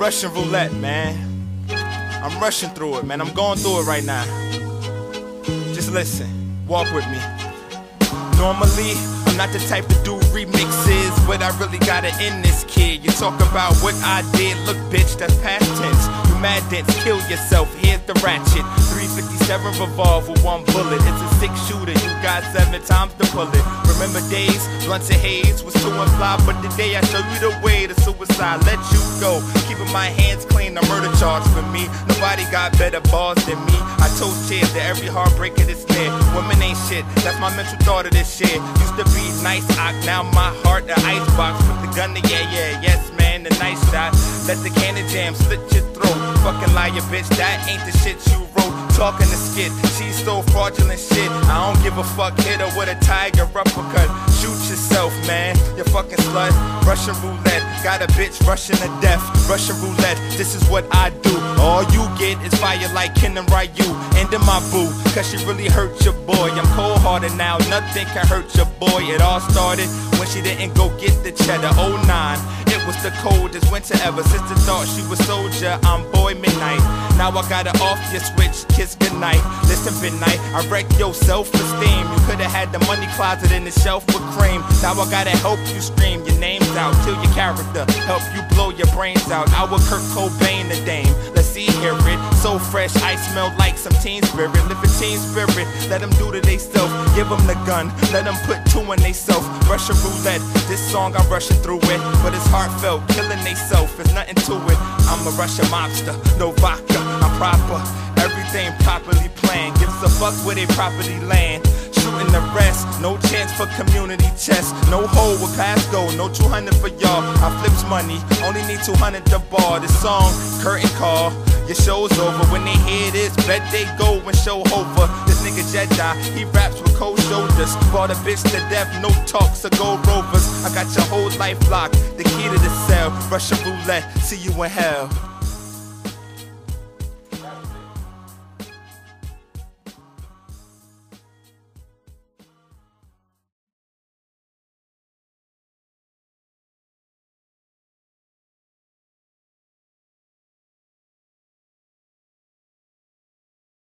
Russian roulette, man. I'm rushing through it, man. I'm going through it right now. Just listen, walk with me. Normally, I'm not the type to do remixes, but I really gotta end this kid. You talk about what I did, look, bitch, that's past tense. You mad dense, kill yourself, here's the ratchet. 357 revolve with one bullet. It's a six shooter, you got seven times to pull it. Remember days, blunts and haze was too and fly, but today I show you the way to suicide. Let you go, keeping my hands clean, the murder charge for me. Nobody got better balls than me. I told cheers to every heartbreaker that's near. Women ain't shit, that's my mental thought of this shit. Used to be nice, I, now my heart the icebox. Put the gun to yeah, yeah, yes, man, the nice shot. Let the cannon jam slit your throat. Fucking liar, bitch, that ain't the shit you wrote. Talking the skit, she's so fraudulent shit. I don't give a fuck, hit her with a tiger uppercut. Shoot yourself, man, you fucking slut. Russian roulette, got a bitch rushing to death. Russian roulette, this is what I do. All you get is fire like Ken and Ryu. Ending my boo, cause she really hurt your boy. I'm cold hearted now, nothing can hurt your boy. It all started when she didn't go get the cheddar. 09, it was the coldest winter ever. Sister thought she was soldier, I'm boy midnight. Now I got it off your switch, kiss goodnight. Listen, midnight, I wreck your self esteem. You could've had the money closet in the shelf with cream. Now I gotta help you scream your name's out, kill your character, help you blow your brains out. I would Kurt Cobain the dame. See, hear it. So fresh, I smell like some teen spirit. Live a teen spirit, let them do to they self. Give them the gun, let them put two in they self. Russian roulette, this song I'm rushing through it. But it's heartfelt, killing they self, there's nothing to it. I'm a Russian mobster, no vodka, I'm proper. Everything properly planned, gives a fuck where they property land. Shooting the rest, no chance for community chest. No hole with go, no 200 for y'all. I flips money, only need 200 to bar. This song, curtain call. Your show's over when they hear this. Bet they go and show over. This nigga Jedi, he raps with cold shoulders. Bought a bitch to death, no talks or go rovers. I got your whole life locked, the key to the cell. Russian roulette, see you in hell.